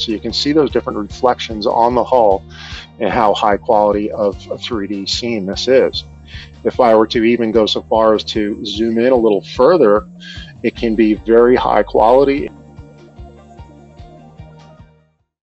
So you can see those different reflections on the hull and how high quality of a 3D scene this is. If I were to even go so far as to zoom in a little further, it can be very high quality